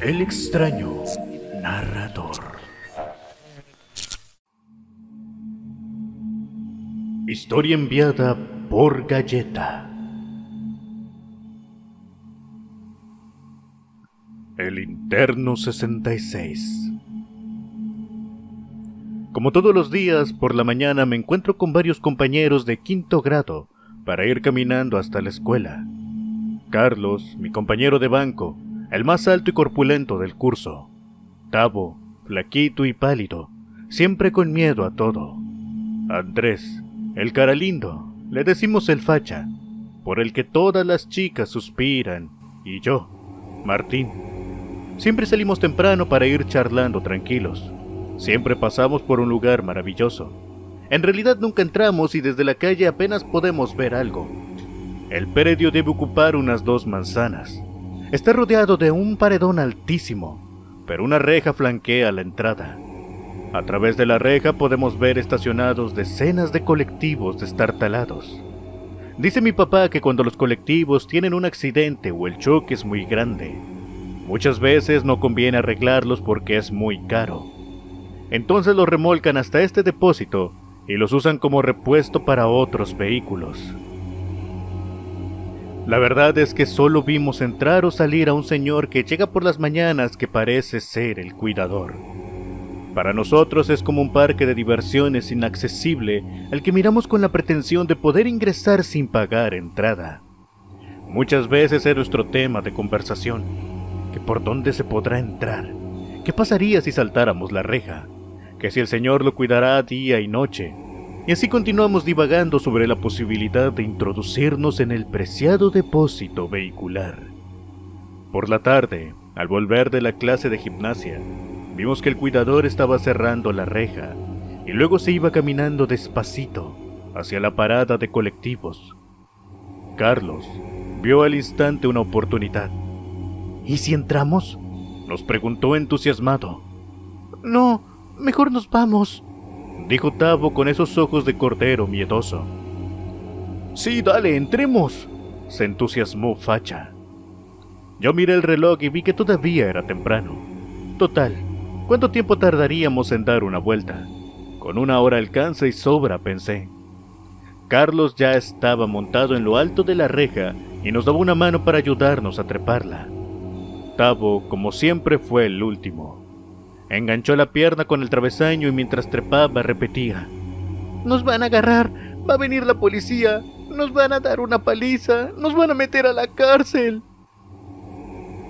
El extraño narrador. Historia enviada por Galleta. El interno 66. Como todos los días, por la mañana me encuentro con varios compañeros de quinto grado para ir caminando hasta la escuela. Carlos, mi compañero de banco, el más alto y corpulento del curso. Tavo, flaquito y pálido, siempre con miedo a todo. Andrés, el cara lindo, le decimos el facha, por el que todas las chicas suspiran, y yo, Martín. Siempre salimos temprano para ir charlando tranquilos. Siempre pasamos por un lugar maravilloso. En realidad nunca entramos y desde la calle apenas podemos ver algo. El predio debe ocupar unas dos manzanas. Está rodeado de un paredón altísimo, pero una reja flanquea la entrada. A través de la reja podemos ver estacionados decenas de colectivos destartalados. Dice mi papá que cuando los colectivos tienen un accidente o el choque es muy grande, muchas veces no conviene arreglarlos porque es muy caro. Entonces los remolcan hasta este depósito y los usan como repuesto para otros vehículos. La verdad es que solo vimos entrar o salir a un señor que llega por las mañanas que parece ser el cuidador. Para nosotros es como un parque de diversiones inaccesible al que miramos con la pretensión de poder ingresar sin pagar entrada. Muchas veces es nuestro tema de conversación, que por dónde se podrá entrar, qué pasaría si saltáramos la reja, que si el Señor lo cuidará día y noche, y así continuamos divagando sobre la posibilidad de introducirnos en el preciado depósito vehicular. Por la tarde, al volver de la clase de gimnasia, vimos que el cuidador estaba cerrando la reja y luego se iba caminando despacito hacia la parada de colectivos. Carlos vio al instante una oportunidad. ¿Y si entramos? nos preguntó entusiasmado. No, mejor nos vamos, dijo Tavo con esos ojos de cordero miedoso. Sí, dale, entremos, se entusiasmó Facha. Yo miré el reloj y vi que todavía era temprano. Total, ¿cuánto tiempo tardaríamos en dar una vuelta? Con una hora alcanza y sobra, pensé. Carlos ya estaba montado en lo alto de la reja y nos daba una mano para ayudarnos a treparla. Tavo, como siempre, fue el último. Enganchó la pierna con el travesaño y mientras trepaba repetía. Nos van a agarrar, va a venir la policía, nos van a dar una paliza, nos van a meter a la cárcel.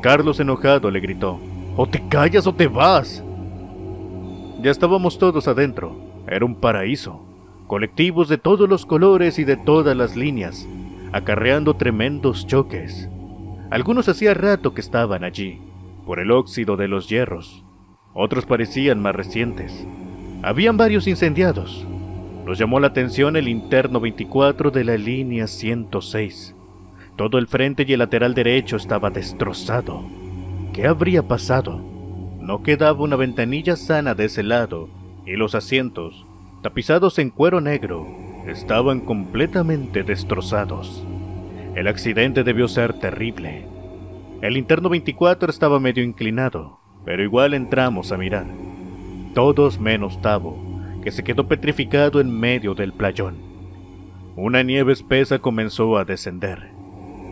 Carlos enojado le gritó, o te callas o te vas. Ya estábamos todos adentro, era un paraíso, colectivos de todos los colores y de todas las líneas, acarreando tremendos choques. Algunos hacía rato que estaban allí, por el óxido de los hierros, otros parecían más recientes. Habían varios incendiados. Nos llamó la atención el interno 24 de la línea 106. Todo el frente y el lateral derecho estaba destrozado. ¿Qué habría pasado? No quedaba una ventanilla sana de ese lado, y los asientos, tapizados en cuero negro, estaban completamente destrozados. El accidente debió ser terrible. El interno 24 estaba medio inclinado, pero igual entramos a mirar. Todos menos Tavo, que se quedó petrificado en medio del playón. Una nieve espesa comenzó a descender.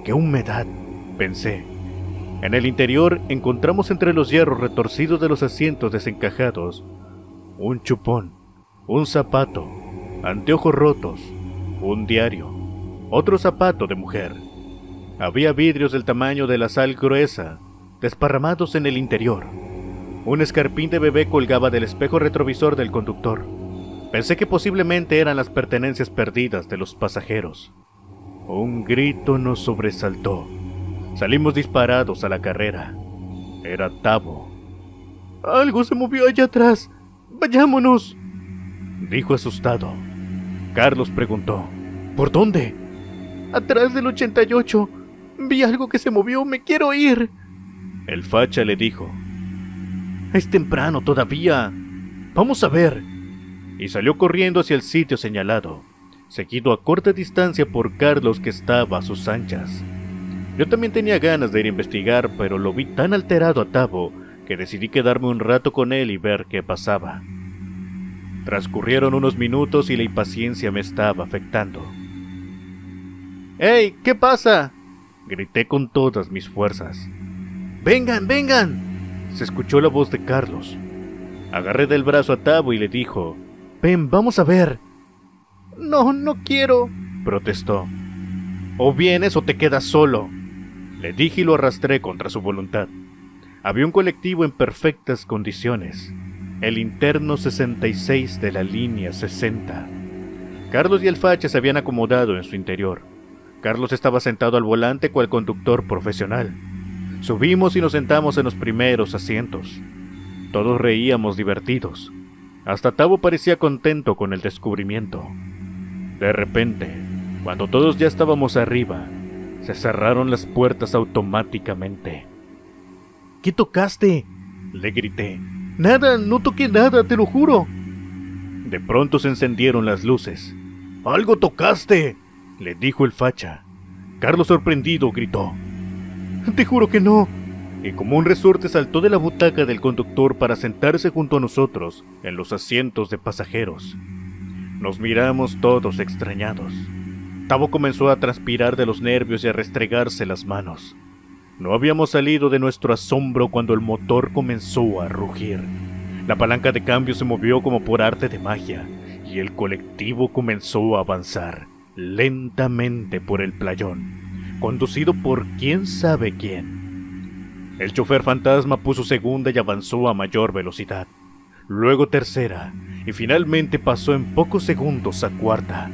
¡Qué humedad! pensé. En el interior encontramos entre los hierros retorcidos de los asientos desencajados un chupón, un zapato, anteojos rotos, un diario, otro zapato de mujer. Había vidrios del tamaño de la sal gruesa desparramados en el interior. Un escarpín de bebé colgaba del espejo retrovisor del conductor. Pensé que posiblemente eran las pertenencias perdidas de los pasajeros. Un grito nos sobresaltó. Salimos disparados a la carrera. Era Tavo. Algo se movió allá atrás. Vayámonos. Dijo asustado. Carlos preguntó. ¿Por dónde? Atrás del 88. Vi algo que se movió. Me quiero ir. El facha le dijo. Es temprano todavía. Vamos a ver. Y salió corriendo hacia el sitio señalado. seguido a corta distancia por Carlos que estaba a sus anchas. Yo también tenía ganas de ir a investigar, pero lo vi tan alterado a Tavo que decidí quedarme un rato con él y ver qué pasaba. Transcurrieron unos minutos y la impaciencia me estaba afectando. ¡Ey! ¿Qué pasa? Grité con todas mis fuerzas. ¡Vengan, vengan! Se escuchó la voz de Carlos. Agarré del brazo a Tavo y le dijo, Ven, vamos a ver. No, no quiero, protestó. O vienes o te quedas solo. Le dije y lo arrastré contra su voluntad. Había un colectivo en perfectas condiciones, el interno 66 de la línea 60. Carlos y el se habían acomodado en su interior. Carlos estaba sentado al volante cual conductor profesional. Subimos y nos sentamos en los primeros asientos. Todos reíamos divertidos. Hasta Tavo parecía contento con el descubrimiento. De repente, cuando todos ya estábamos arriba, se cerraron las puertas automáticamente. ¿Qué tocaste? Le grité. Nada, no toqué nada, te lo juro. De pronto se encendieron las luces. ¡Algo tocaste! le dijo el facha. Carlos sorprendido gritó. Te juro que no. Y como un resorte saltó de la butaca del conductor para sentarse junto a nosotros en los asientos de pasajeros. Nos miramos todos extrañados. Tavo comenzó a transpirar de los nervios y a restregarse las manos. No habíamos salido de nuestro asombro cuando el motor comenzó a rugir. La palanca de cambio se movió como por arte de magia y el colectivo comenzó a avanzar lentamente por el playón, conducido por quién sabe quién. El chofer fantasma puso segunda y avanzó a mayor velocidad, luego tercera y finalmente pasó en pocos segundos a cuarta.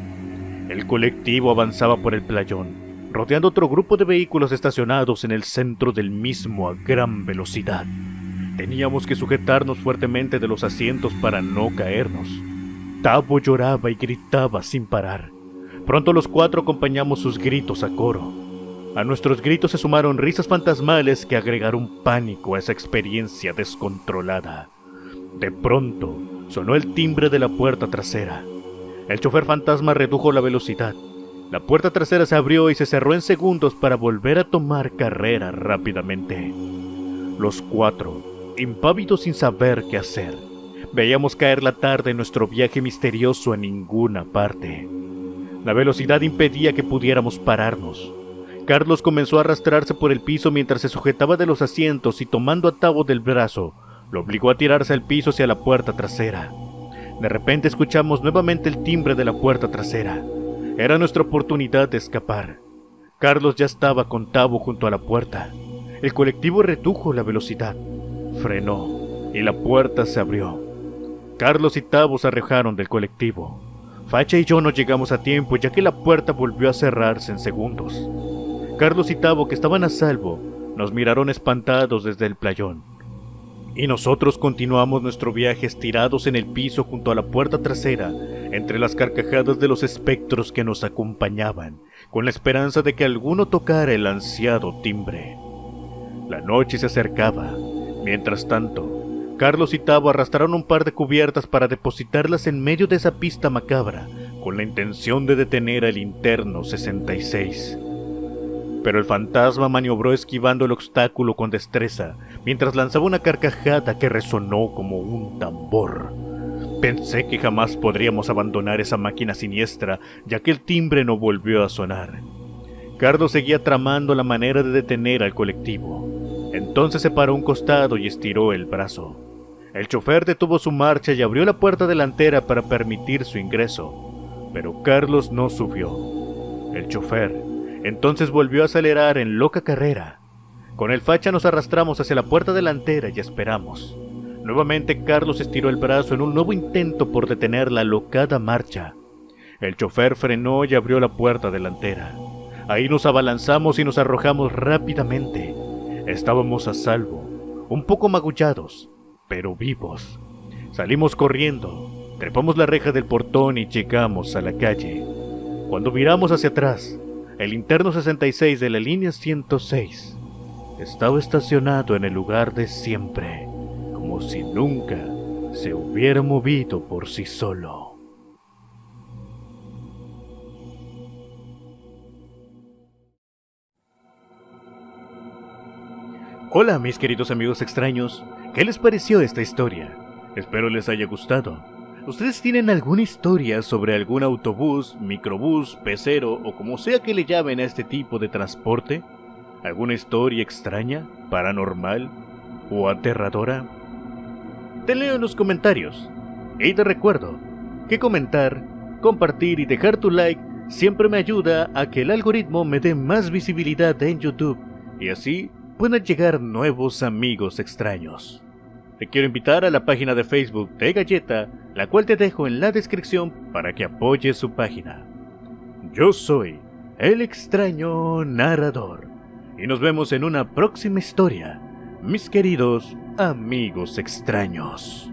El colectivo avanzaba por el playón, rodeando otro grupo de vehículos estacionados en el centro del mismo a gran velocidad. Teníamos que sujetarnos fuertemente de los asientos para no caernos. Tavo lloraba y gritaba sin parar. Pronto los cuatro acompañamos sus gritos a coro. A nuestros gritos se sumaron risas fantasmales que agregaron pánico a esa experiencia descontrolada. De pronto, sonó el timbre de la puerta trasera. El chofer fantasma redujo la velocidad la puerta trasera se abrió y se cerró en segundos para volver a tomar carrera rápidamente. Los cuatro, impávidos sin saber qué hacer, veíamos caer la tarde en nuestro viaje misterioso a ninguna parte. La velocidad impedía que pudiéramos pararnos. Carlos comenzó a arrastrarse por el piso mientras se sujetaba de los asientos y tomando a Tavo del brazo, lo obligó a tirarse al piso hacia la puerta trasera. De repente escuchamos nuevamente el timbre de la puerta trasera. Era nuestra oportunidad de escapar. Carlos ya estaba con Tavo junto a la puerta. El colectivo redujo la velocidad, frenó y la puerta se abrió. Carlos y Tavo se arrojaron del colectivo. Facha y yo no llegamos a tiempo ya que la puerta volvió a cerrarse en segundos. Carlos y Tavo, que estaban a salvo, nos miraron espantados desde el playón. Y nosotros continuamos nuestro viaje estirados en el piso junto a la puerta trasera, entre las carcajadas de los espectros que nos acompañaban, con la esperanza de que alguno tocara el ansiado timbre. La noche se acercaba. Mientras tanto, Carlos y Tavo arrastraron un par de cubiertas para depositarlas en medio de esa pista macabra, con la intención de detener al interno 66 pero el fantasma maniobró esquivando el obstáculo con destreza, mientras lanzaba una carcajada que resonó como un tambor. Pensé que jamás podríamos abandonar esa máquina siniestra, ya que el timbre no volvió a sonar. Carlos seguía tramando la manera de detener al colectivo. Entonces se paró un costado y estiró el brazo. El chofer detuvo su marcha y abrió la puerta delantera para permitir su ingreso, pero Carlos no subió. El chofer entonces volvió a acelerar en loca carrera. Con el facha nos arrastramos hacia la puerta delantera y esperamos. Nuevamente Carlos estiró el brazo en un nuevo intento por detener la locada marcha. El chofer frenó y abrió la puerta delantera. Ahí nos abalanzamos y nos arrojamos rápidamente. Estábamos a salvo, un poco magullados, pero vivos. Salimos corriendo, trepamos la reja del portón y llegamos a la calle. Cuando miramos hacia atrás, el interno 66 de la línea 106 estaba estacionado en el lugar de siempre, como si nunca se hubiera movido por sí solo. Hola mis queridos amigos extraños, ¿qué les pareció esta historia? Espero les haya gustado. ¿Ustedes tienen alguna historia sobre algún autobús, microbús, pecero o como sea que le llamen a este tipo de transporte? ¿Alguna historia extraña, paranormal o aterradora? Te leo en los comentarios. Y te recuerdo que comentar, compartir y dejar tu like siempre me ayuda a que el algoritmo me dé más visibilidad en YouTube y así puedan llegar nuevos amigos extraños. Te quiero invitar a la página de Facebook de Galleta, la cual te dejo en la descripción para que apoyes su página. Yo soy el extraño narrador y nos vemos en una próxima historia, mis queridos amigos extraños.